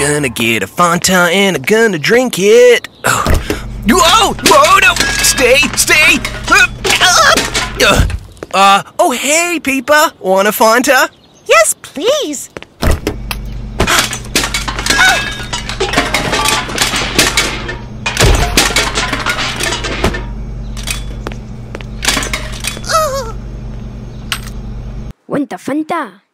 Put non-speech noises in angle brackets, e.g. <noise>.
Gonna get a Fanta and I'm gonna drink it. Oh. Whoa! Oh, whoa! No! Stay! Stay! Uh, uh, oh, hey, Peepa. Want a Fanta? Yes, please. <gasps> Oh. وانت Fanta?